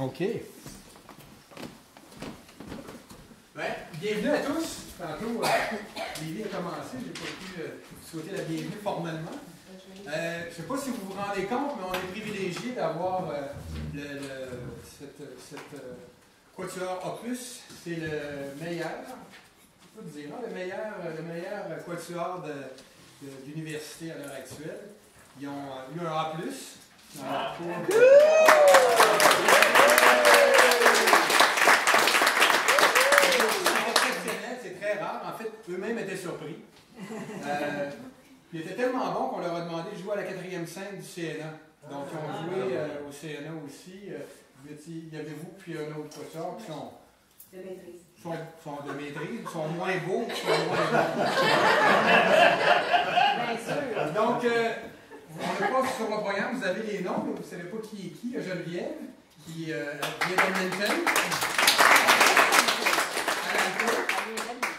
OK. Ben, bienvenue à tous. Tantôt, euh, Lévi a commencé, j'ai pas pu euh, vous souhaiter la bienvenue formellement. Euh, je ne sais pas si vous vous rendez compte, mais on est privilégié d'avoir euh, le, le- cette, cette euh, quatuor opus. C'est le meilleur, je peux dire, hein, le meilleur, le meilleur quatuor de- de- d'université à l'heure actuelle. Ils ont eu un A+. dans leur cours de- C'est exceptionnel, c'est très rare. En fait, eux-mêmes étaient surpris. Euh, il était tellement bon qu'on leur a demandé de jouer à la quatrième scène du CNA. Donc, ils ont joué euh, au CNA aussi. Euh, Il y avait vous puis un autre quatuor qui sont, De maîtrise. sont, sont de maîtrise, sont moins beaux, qui sont moins bons. Bien sûr. Donc, euh, on n'est pas sur le programme, vous avez les noms, mais vous ne savez pas qui est qui. Geneviève, qui euh, vient d'Edmonton. À l'alto.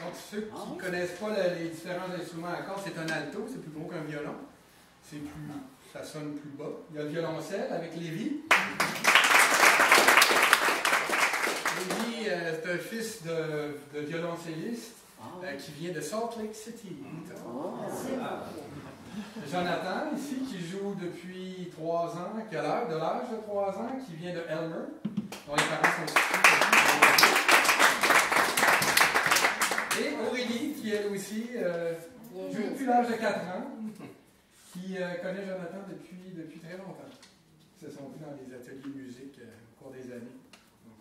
Donc, ceux qui ne connaissent pas le- les différents instruments à cordes, c'est un alto, c'est plus gros qu'un violon. C'est plus, ça sonne plus bas. Il y a le violoncelle avec Lévi. Lévi, euh, c'est un fils de, de violoncelliste euh, qui vient de Salt Lake City. Jonathan, ici, qui joue depuis trois ans, qui a l'âge de l'âge de trois ans, qui vient de Elmer, dont les parents sont qui elle aussi euh, joue depuis l'âge de 4 ans, qui euh, connaît Jonathan depuis, depuis très longtemps. Ils se sont vus dans des ateliers de musique euh, au cours des années. Donc,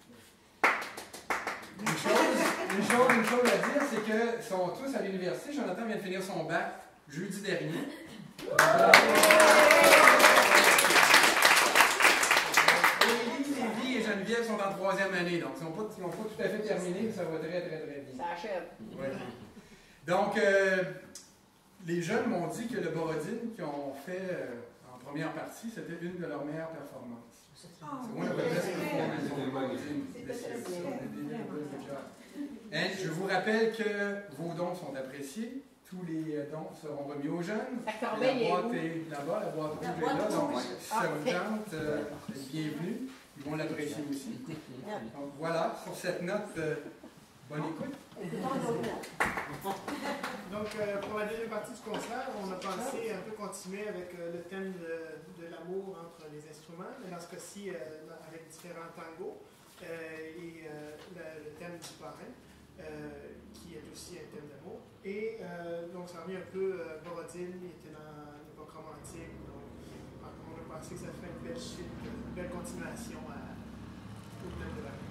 euh, une, chose, une, chose, une chose à dire, c'est qu'ils sont tous à l'université. Jonathan vient de finir son bac jeudi dernier. Et Geneviève sont en troisième année, donc ils n'ont pas, pas tout à fait terminé, mais ça va très très très bien. Ça achève. Ouais. Donc, euh, les jeunes m'ont dit que le Borodine qu'ils ont fait euh, en première partie, c'était une de leurs meilleures performances. C'est one of the best performances the Borodine this year. Really. Et je vous rappelle que vos dons sont appréciés. Tous les euh, dons seront remis aux jeunes. La boîte est là-bas, la boîte rouge est là. Donc, si Ah, ça vous ok. tente, euh, bienvenue. Ils vont l'apprécier aussi. Donc voilà, sur cette note, euh, bonne écoute. Donc, euh, pour la deuxième partie du concert, on a pensé un peu continuer avec euh, le thème de, l'amour entre les instruments, mais dans ce cas-ci, euh, avec différents tangos, et le, thème du parrain, qui est aussi un thème d'amour. Et donc, ça revient un peu, Borodine, il était dans l'époque romantique, donc on a pensé que ça ferait une belle suite, une belle continuation à- au thème de l'amour.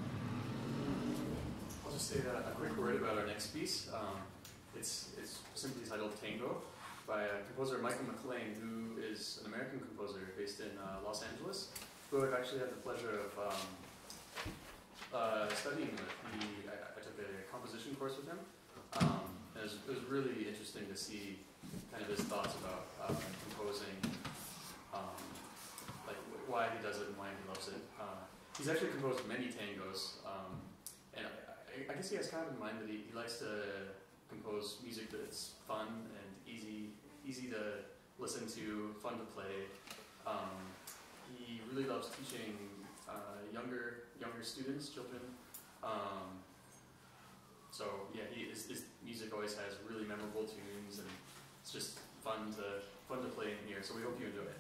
Just say a, a quick word about our next piece. Um, it's, it's simply titled Tango by uh, composer Michael McLean, who is an American composer based in uh, Los Angeles, who I've actually had the pleasure of um, uh, studying with. He, I, I took a composition course with him. Um, and it, was, it was really interesting to see kind of his thoughts about uh, composing, um, like wh- why he does it and why he loves it. Uh, he's actually composed many tangos. Um, and I, I, I guess he has kind of in mind that he, he likes to compose music that's fun and easy, easy to listen to, fun to play. Um, he really loves teaching uh, younger younger students, children. Um, so yeah, he, his, his music always has really memorable tunes, and it's just fun to fun to play in here. So we hope you enjoy it.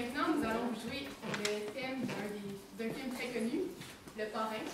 Maintenant, nous allons jouer le thème d'un film très connu, Le Parrain.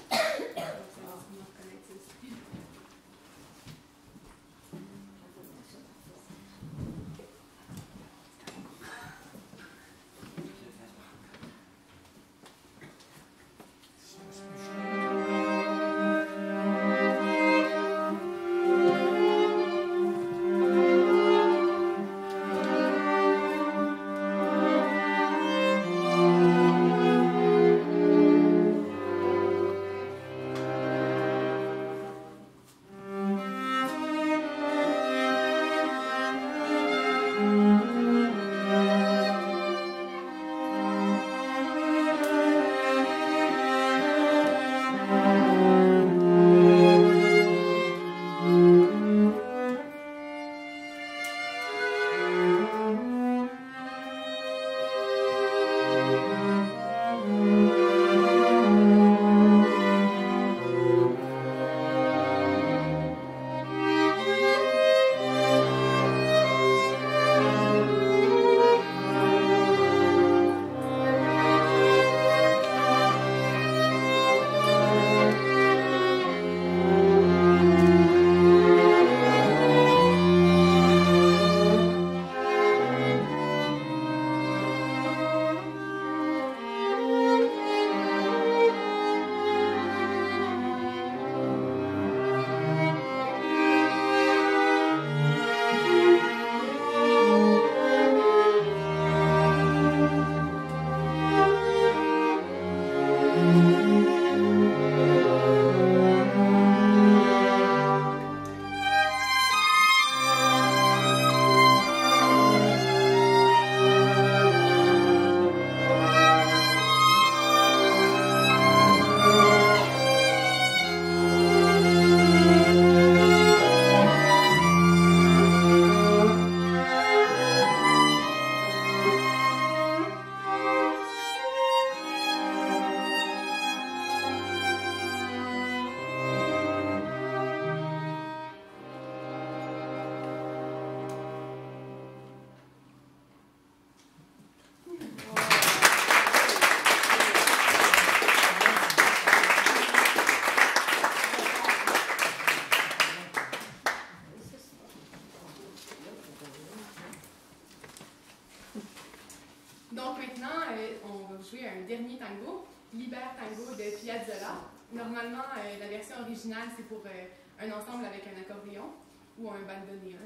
Originale, c'est pour euh, un ensemble avec un accordéon ou un bandoneon.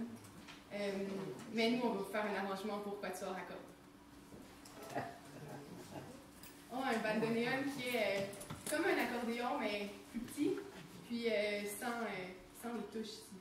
Euh, mais nous, on va faire un arrangement pour quatuor à cordes. On a un bandoneon qui est euh, comme un accordéon, mais plus petit, puis sans, sans les touches ici.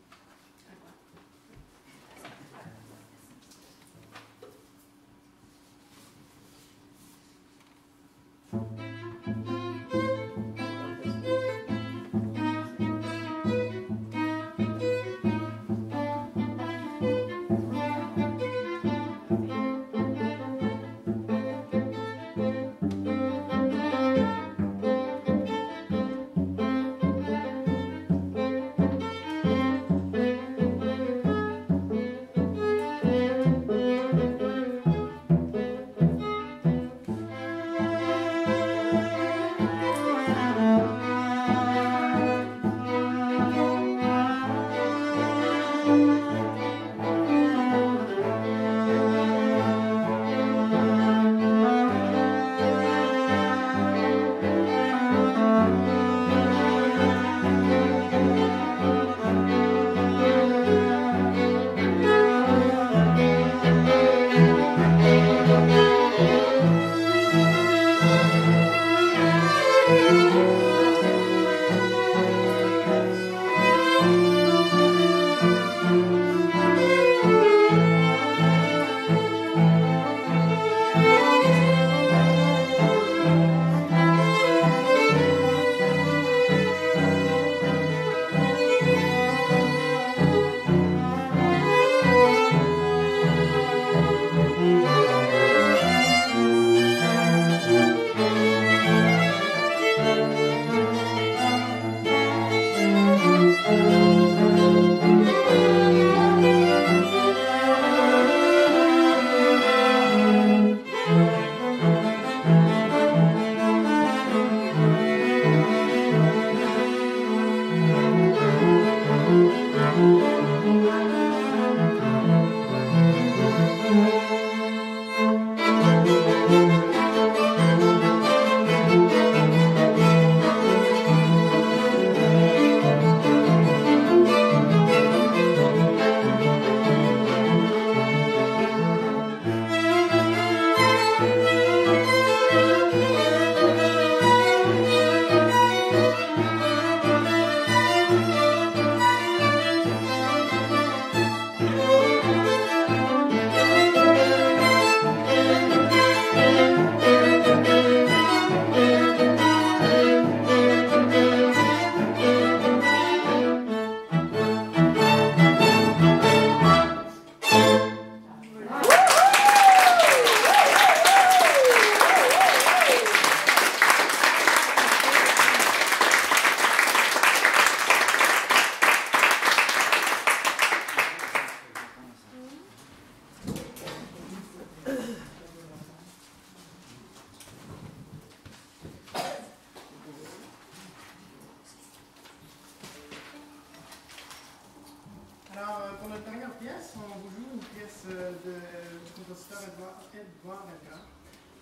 Pièce, on vous joue une pièce euh, de, du compositeur Edouard, Edouard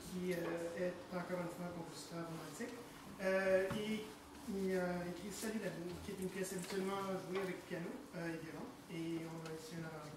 qui euh, est encore une fois un compositeur romantique. Euh, et il qui est une pièce habituellement jouée avec piano et violon. Et on a ici un arrangement